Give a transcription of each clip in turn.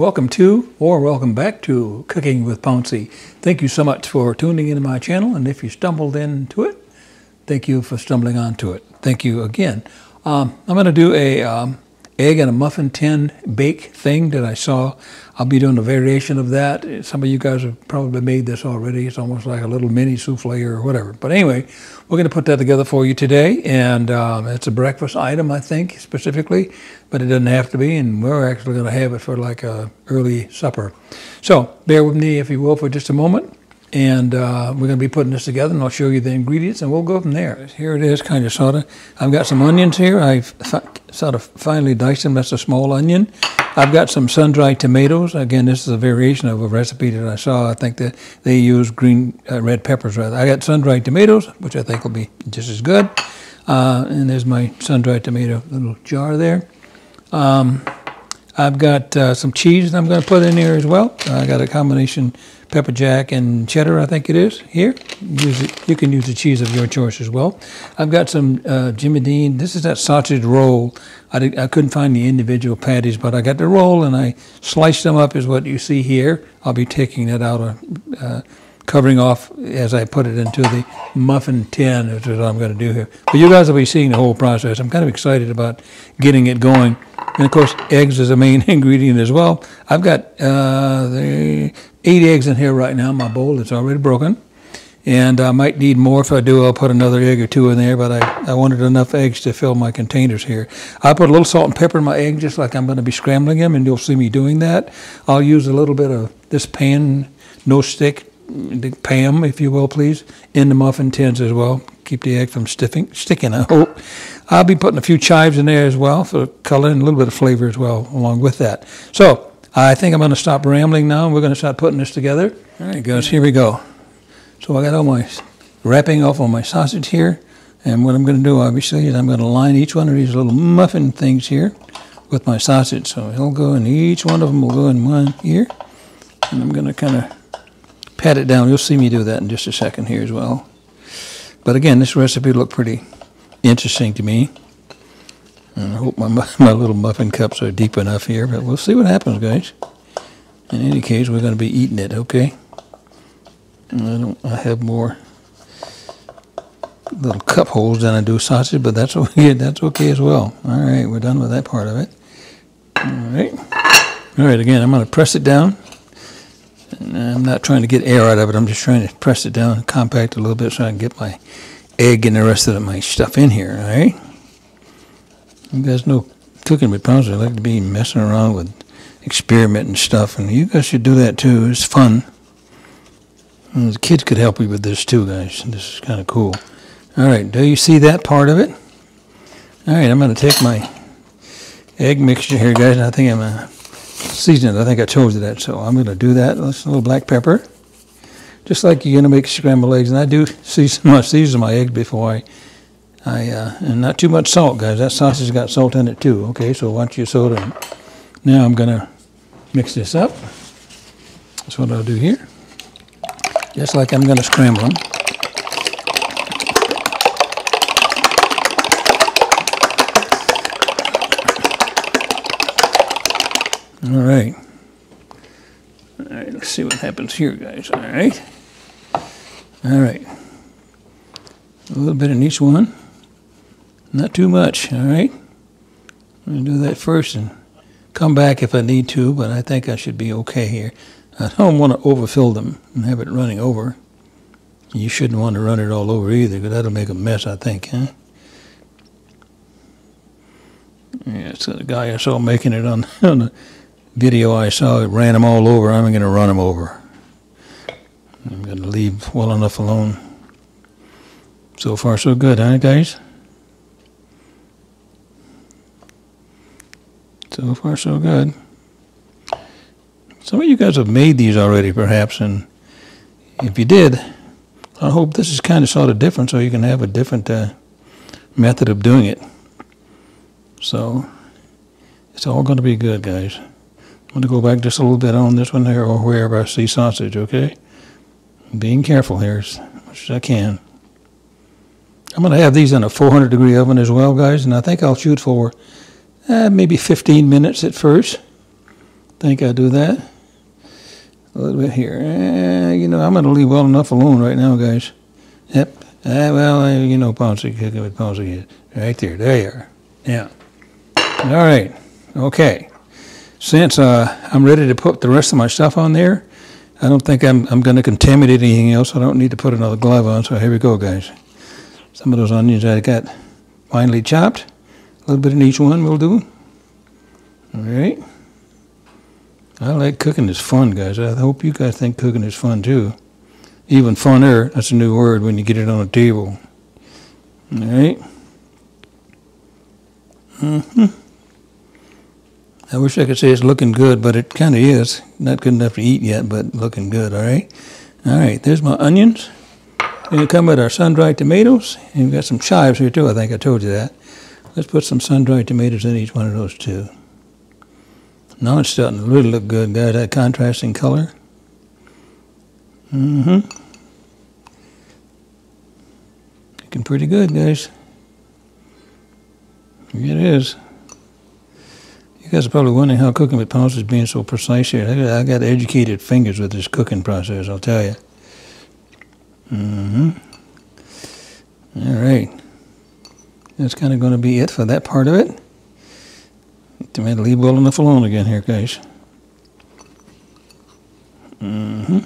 welcome to or welcome back to Cooking with Pouncy. Thank you so much for tuning into my channel, and if you stumbled into it, thank you for stumbling onto it. Thank you again. Um, I'm going to do a um, egg in a muffin tin bake thing that I saw. I'll be doing a variation of that. Some of you guys have probably made this already. It's almost like a little mini souffle or whatever. But anyway, we're going to put that together for you today. And um, it's a breakfast item, I think, specifically. But it doesn't have to be. And we're actually going to have it for like a early supper. So bear with me, if you will, for just a moment and uh, we're going to be putting this together and I'll show you the ingredients and we'll go from there. Here it is, kind of sort of. I've got some onions here. I've sort of finely diced them. That's a small onion. I've got some sun-dried tomatoes. Again, this is a variation of a recipe that I saw. I think that they use green, uh, red peppers rather. I got sun-dried tomatoes, which I think will be just as good. Uh, and there's my sun-dried tomato little jar there. Um, I've got uh, some cheese that I'm going to put in here as well. I got a combination pepper jack and cheddar, I think it is, here. It, you can use the cheese of your choice as well. I've got some uh, Jimmy Dean. This is that sausage roll. I, did, I couldn't find the individual patties, but I got the roll and I sliced them up is what you see here. I'll be taking that out of, uh, covering off as I put it into the muffin tin which is what I'm going to do here. But you guys will be seeing the whole process. I'm kind of excited about getting it going. And of course, eggs is a main ingredient as well. I've got uh, the eight eggs in here right now in my bowl. It's already broken. And I might need more. If I do, I'll put another egg or two in there, but I, I wanted enough eggs to fill my containers here. I put a little salt and pepper in my egg, just like I'm going to be scrambling them, and you'll see me doing that. I'll use a little bit of this pan, no stick, Pam, if you will, please, in the muffin tins as well. Keep the egg from stiffing, sticking, I hope. I'll be putting a few chives in there as well for color and a little bit of flavor as well along with that. So I think I'm going to stop rambling now and we're going to start putting this together. All right, guys, here we go. So I got all my wrapping off on my sausage here. And what I'm going to do, obviously, is I'm going to line each one of these little muffin things here with my sausage. So he'll go in each one of them will go in one here. And I'm going to kind of pat it down. You'll see me do that in just a second here as well. But again, this recipe looked pretty interesting to me. And I hope my, my little muffin cups are deep enough here, but we'll see what happens, guys. In any case, we're going to be eating it, okay? And I don't. I have more little cup holes than I do sausage, but that's okay. That's okay as well. All right, we're done with that part of it. All right. All right. Again, I'm going to press it down. And I'm not trying to get air out of it. I'm just trying to press it down, compact a little bit, so I can get my egg and the rest of my stuff in here. All right. You guys know cooking with pounds. I like to be messing around with experimenting stuff, and you guys should do that too. It's fun. And the kids could help you with this too, guys. This is kind of cool. All right, do you see that part of it? All right, I'm going to take my egg mixture here, guys, and I think I'm going to season it. I think I told you that, so I'm going to do that. a little black pepper. Just like you're going to make scrambled eggs, and I do season my, season my eggs before I I uh, and not too much salt, guys. That sausage got salt in it too. Okay, so once you soda in. Now I'm gonna mix this up. That's what I'll do here. Just like I'm gonna scramble them. All right. Let's see what happens here, guys. All right. All right. A little bit in each one. Not too much, all right? I'm going to do that first and come back if I need to, but I think I should be okay here. I don't want to overfill them and have it running over. You shouldn't want to run it all over either, because that'll make a mess, I think, huh? Yeah, so the guy I saw making it on, on the video I saw, it ran them all over. I'm going to run them over. I'm going to leave well enough alone. So far, so good, huh, guys? So far, so good. Some of you guys have made these already, perhaps, and if you did, I hope this is kind of sort of different so you can have a different uh, method of doing it. So, it's all going to be good, guys. I'm going to go back just a little bit on this one here or wherever I see sausage, okay? Being careful here as much as I can. I'm going to have these in a 400 degree oven as well, guys, and I think I'll shoot for uh, maybe 15 minutes at first. I think I do that. A little bit here. Eh, you know, I'm going to leave well enough alone right now, guys. Yep. Uh, well, you know, with Pouncy. Right there. There you are. Yeah. All right. Okay. Since uh, I'm ready to put the rest of my stuff on there, I don't think I'm, I'm going to contaminate anything else. I don't need to put another glove on, so here we go, guys. Some of those onions I got finely chopped. A little bit in each one will do. All right. I like cooking is fun, guys. I hope you guys think cooking is fun too. Even funner, that's a new word when you get it on a table. All right. Mm-hmm. I wish I could say it's looking good, but it kind of is. Not good enough to eat yet, but looking good, all right? All right, there's my onions. Gonna come with our sun-dried tomatoes. And we've got some chives here too, I think I told you that. Let's put some sun-dried tomatoes in each one of those too. Now it's starting to really look good, guys. That contrasting color. Mm-hmm. Looking pretty good, guys. It is. You guys are probably wondering how cooking with Pouncy is being so precise here. I got, educated fingers with this cooking process, I'll tell you. Mm-hmm. All right. That's kind of going to be it for that part of it. To leave well enough alone again here, guys. Mm-hmm.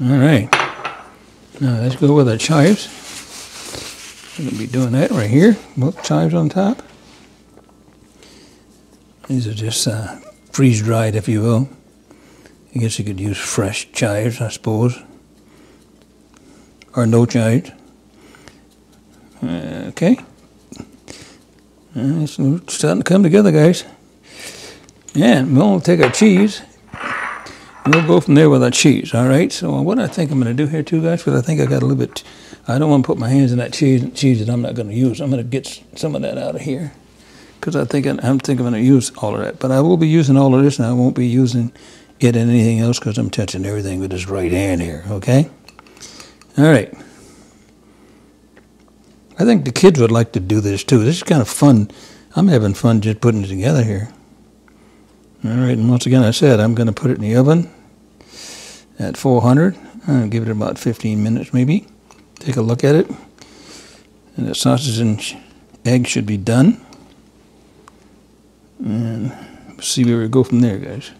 All right. Now let's go with our chives. We're going to be doing that right here. Both chives on top. These are just uh, freeze dried, if you will. I guess you could use fresh chives, I suppose, or no chives. Okay. It's starting to come together, guys. Yeah, we'll take our cheese. We'll go from there with our cheese, all right? So what I think I'm going to do here too, guys, because I think I got a little bit, I don't want to put my hands in that cheese, cheese that I'm not going to use. I'm going to get some of that out of here because I think I'm thinking I'm going to use all of that. But I will be using all of this, and I won't be using it in anything else because I'm touching everything with this right hand here, okay? All right. I think the kids would like to do this too. This is kind of fun. I'm having fun just putting it together here. All right, and once again, I said I'm going to put it in the oven at 400. I'll give it about 15 minutes maybe. Take a look at it. And the sausage and egg should be done. And see where we go from there, guys.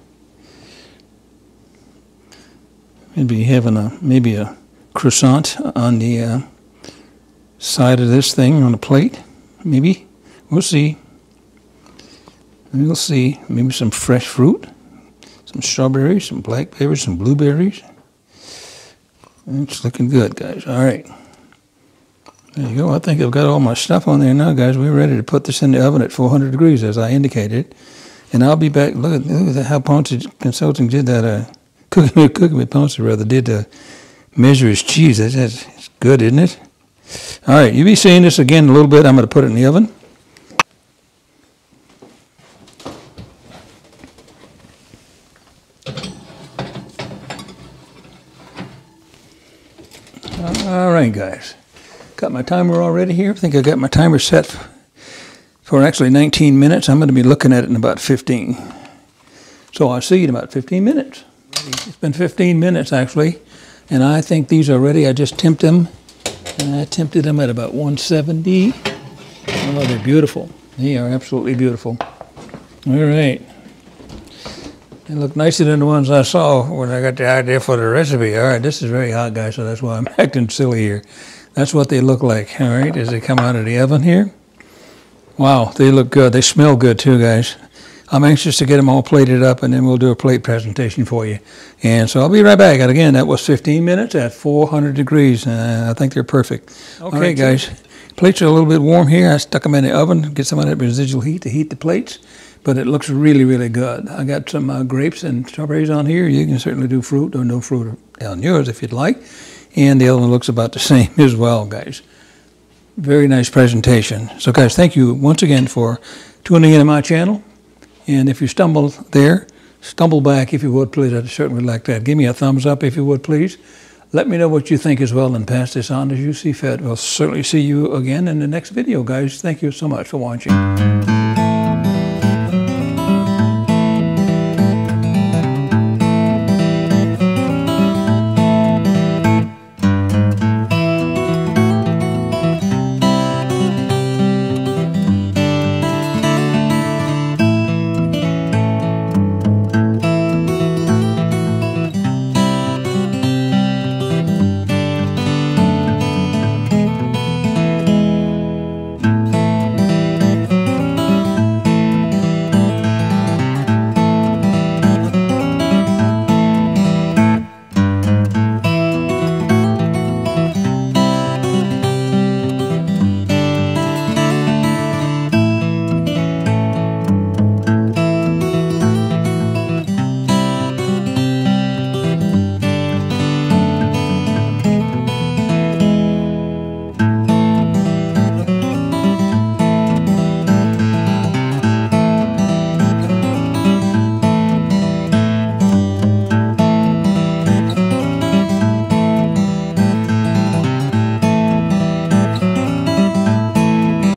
Maybe having a maybe a croissant on the uh, side of this thing on a plate. Maybe we'll see. We'll see. Maybe some fresh fruit, some strawberries, some blackberries, some blueberries. It's looking good, guys. All right. There you go. I think I've got all my stuff on there now, guys. We're ready to put this in the oven at 400 degrees, as I indicated. And I'll be back. Look at, look at how Pouncy Consulting did that. Uh, cooking, cooking with Pouncy, rather, did uh, measure his cheese. That's, that's good, isn't it? All right. You'll be seeing this again in a little bit. I'm going to put it in the oven. All right, guys. Got my timer already here. I think I got my timer set for actually 19 minutes. I'm going to be looking at it in about 15. So I'll see you in about 15 minutes. It's been 15 minutes actually, and I think these are ready. I just temped them, and I tempted them at about 170. Oh, they're beautiful. They are absolutely beautiful. All right. They look nicer than the ones I saw when I got the idea for the recipe. All right, this is very hot, guys, so that's why I'm acting silly here. That's what they look like, all right, as they come out of the oven here. Wow, they look good. They smell good too, guys. I'm anxious to get them all plated up, and then we'll do a plate presentation for you. And so I'll be right back. And again, that was 15 minutes at 400 degrees. Uh, I think they're perfect. Okay, right, guys. Plates are a little bit warm here. I stuck them in the oven, get some of that residual heat to heat the plates but it looks really, really good. I got some uh, grapes and strawberries on here. You can certainly do fruit or no fruit on yours if you'd like. And the other one looks about the same as well, guys. Very nice presentation. So, guys, thank you once again for tuning into my channel. And if you stumble there, stumble back if you would, please. I'd certainly like that. Give me a thumbs up if you would, please. Let me know what you think as well and pass this on as you see fit. We'll certainly see you again in the next video, guys. Thank you so much for watching.